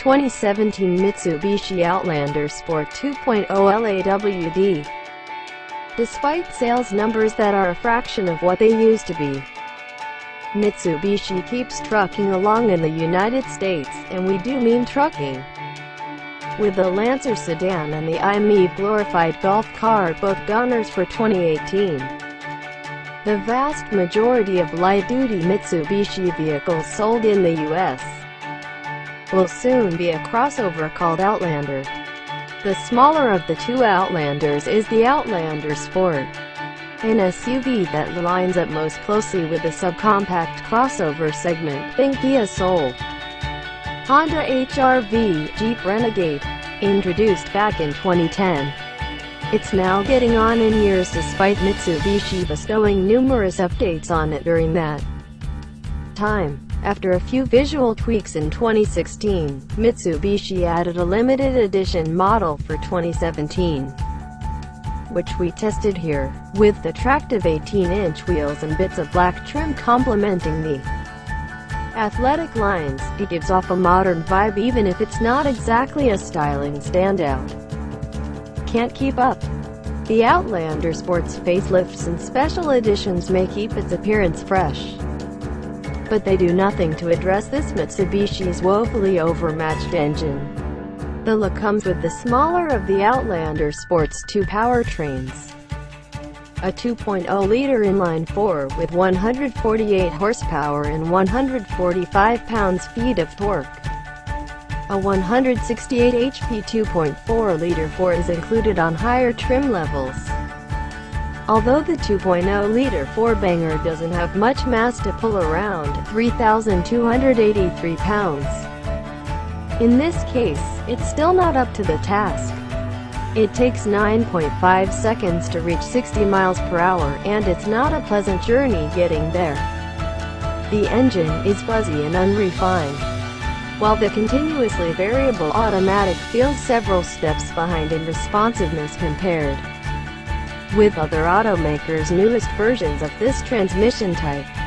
2017 Mitsubishi Outlander Sport 2.0 LAWD. Despite sales numbers that are a fraction of what they used to be, Mitsubishi keeps trucking along in the United States, and we do mean trucking. With the Lancer sedan and the i-MiEV glorified golf car both gunners for 2018. The vast majority of light-duty Mitsubishi vehicles sold in the U.S will soon be a crossover called Outlander. The smaller of the two Outlanders is the Outlander Sport, an SUV that lines up most closely with the subcompact crossover segment, think Kia Soul. Honda HR-V, Jeep Renegade, introduced back in 2010. It's now getting on in years despite Mitsubishi bestowing numerous updates on it during that time. After a few visual tweaks in 2016, Mitsubishi added a limited edition model for 2017, which we tested here, with the attractive 18-inch wheels and bits of black trim complementing the athletic lines. It gives off a modern vibe even if it's not exactly a styling standout. Can't keep up. The Outlander Sports facelifts and special editions may keep its appearance fresh but they do nothing to address this Mitsubishi's woefully overmatched engine. The look comes with the smaller of the Outlander Sports 2 powertrains. A 2.0-liter inline-four with 148 horsepower and 145 pounds-feet of torque. A 168 HP 2.4-liter 4 is included on higher trim levels. Although the 2.0-liter four-banger doesn't have much mass to pull around, 3,283 pounds. In this case, it's still not up to the task. It takes 9.5 seconds to reach 60 miles per hour, and it's not a pleasant journey getting there. The engine is fuzzy and unrefined, while the continuously variable automatic feels several steps behind in responsiveness compared with other automakers' newest versions of this transmission type.